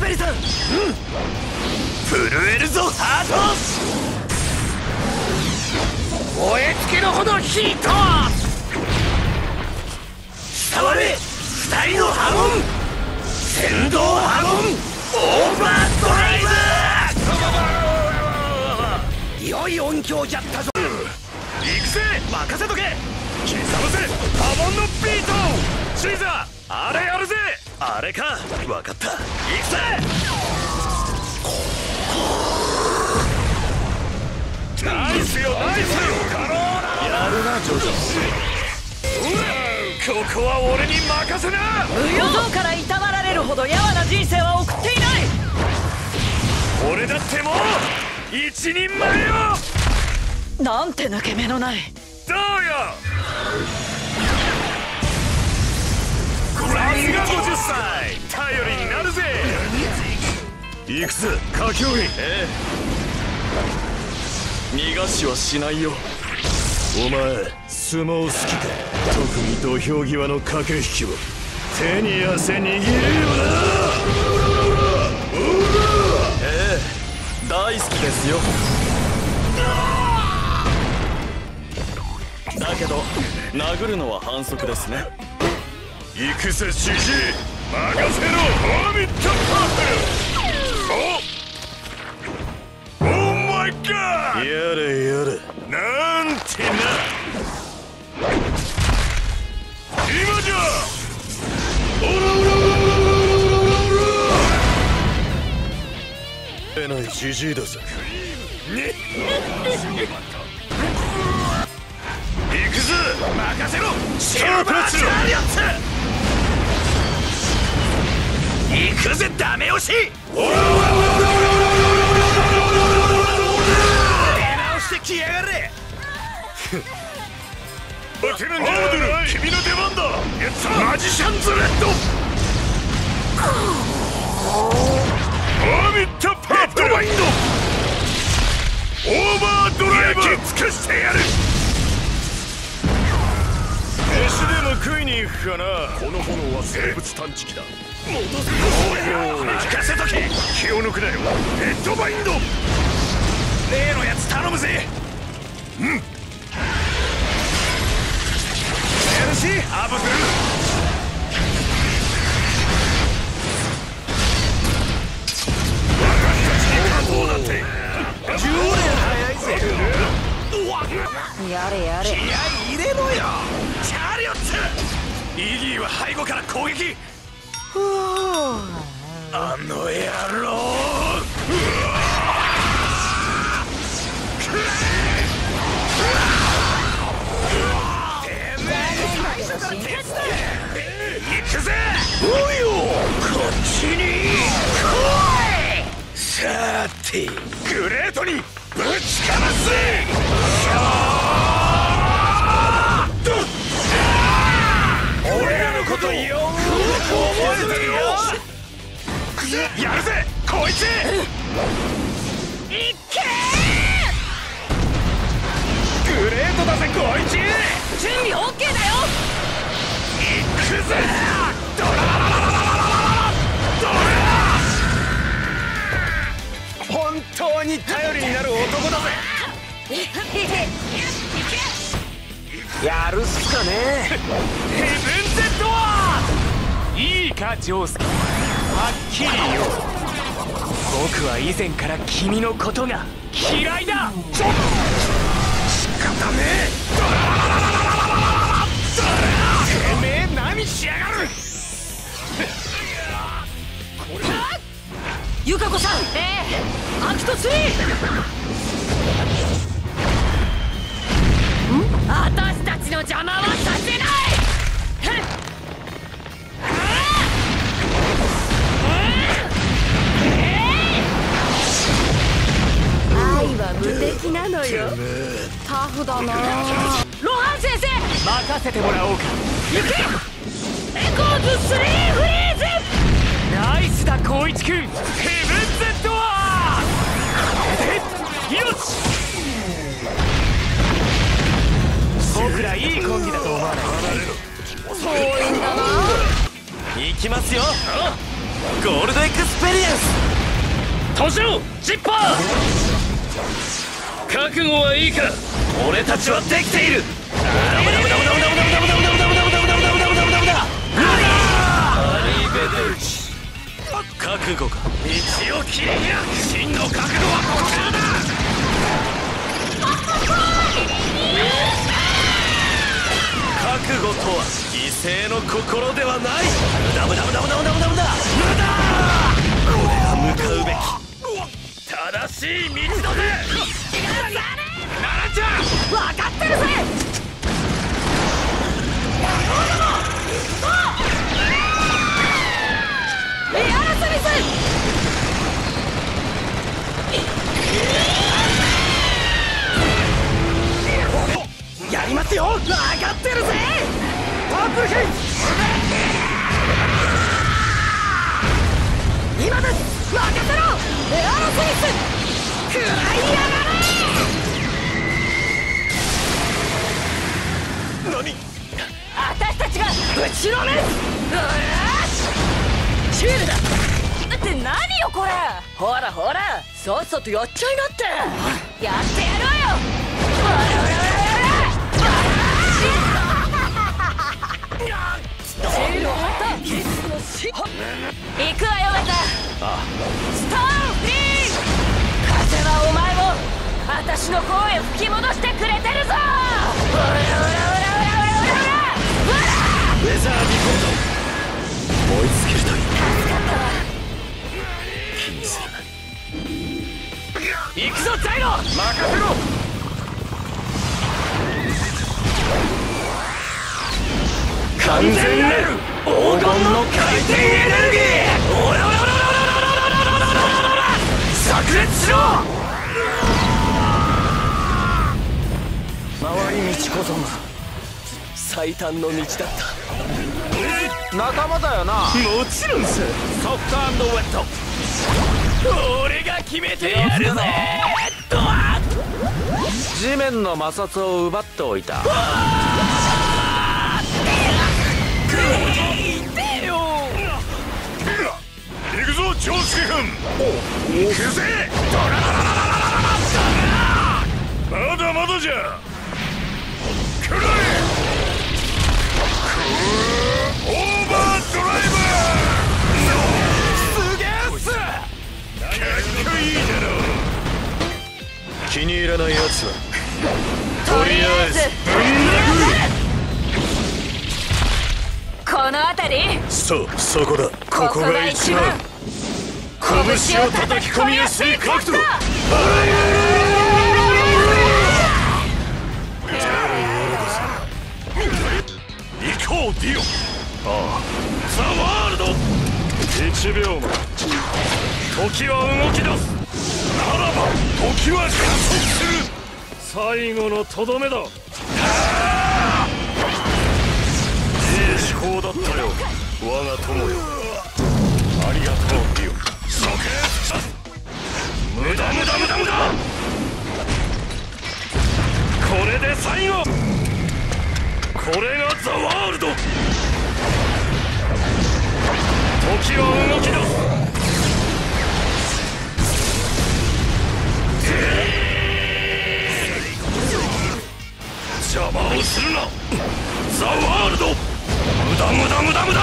ペリさん。うん。震えるぞハート。燃え尽きるほどヒート。伝われ二人の波紋。先導波紋。オーバードライブ。良い音響じゃったぞ。行くぜ。任せとけ。刻むぜ波紋のビート。シーザーあれやるぜあれか？分かった。行くぜ！ナイスよナイスよ。やるなジョジョ。ここは俺に任せな！無用からいたわられるほどやわな人生は送っていない！俺だってもう一人前よ！なんて抜け目のない。どうよ！さすが50歳頼りになるぜ。いくつ佳境にええ。逃がしはしないよ。お前相撲好きか。特に土俵際の駆け引きを。手に汗握るよなええ。大好きですよ。だけど殴るのは反則ですね。行くぜ CG 任せろオービットパープルおオーマイガーやれやれなんてな。今じゃ。オラオラオラオラオラオラえないだぜ。ね。行くぞ任せろ。シルバーチャーリオッツ行くぜダメ押し！出直してきやがれ！バンジードル君の出番だマジシャンズレッド！オービットパープル！バインドオーバードライブ焼き尽くしてやる！食いに行くかな。この炎は生物探知機だ。戻せ聞かせとけ。気を抜くなよ。ヘッドバインド。例のやつ頼むぜ気合い入れろよ。チャリオッツ。イギーは背後から攻撃。あの野郎。行くぜ。おいよこっちに。来い。さてグレートにぶちかます。ぜことよく覚えてるよやるぜこいついけグレートだぜこいつ準備 OK だよ行くぜドラドラ本当に頼りになる男だぜやるっすかね。ヘブンかジョースケはっきり言おう。僕は以前から君のことが嫌いだ。ちょ仕方ねえ。てめえ何しやがる。ゆかこさん。ええ。アクト 3! タフだな。ロハン先生！任せてもらおうか。行けエコーズ3フリーズナイスだ光一くんヘブンゼットは。でよし僕らいいコンビだと思わない遠いんだな行きますよ。ゴールドエクスペリエンス。登場。ジッパー覚悟はいいか俺たちはできている覚悟か道を切り開く真の覚悟はこちらだ覚悟とは犠牲の心ではない。無駄無駄無駄無駄無駄がぶちのめよし！シールだ！って何よこれ！ほらほらさっさとやっちゃいなって！やってやろうよ！くわよストーンフィー風はお前を私の方へ吹き戻してくれてるぞ完全なる黄金の回転エネルギーオラオラオラオラオラオラオラオラ炸裂しろ回り道こそが最短の道だった仲間だよなもちろんさソフトウェット俺が決めてやるぜ地面の摩擦を奪っておいた長介君。行くぜ。まだまだじゃ。くらえオーバードライバー。すげえっす。かっこいいだろ気に入らないやつはとりあえずこの辺り。そうそこだ。ここが一番。拳を叩き込みやすい角度。行こうディオああザ・ワールド。1秒前。時は動き出す。ならば時は加速する。最後のとどめだ。いい思考だったよ。我が友よ。ありがとうディオ。処刑無駄無駄無駄無駄。これで最後。これがザ・ワールド。時は動き出す。邪魔をするな。ザ・ワールド。無駄無駄無駄。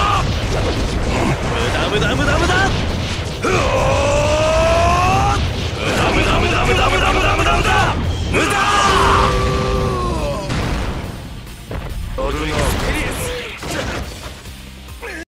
無駄無駄無駄無駄。無駄無駄無駄無駄無駄無駄無駄無駄無駄。無駄。無駄無駄あるな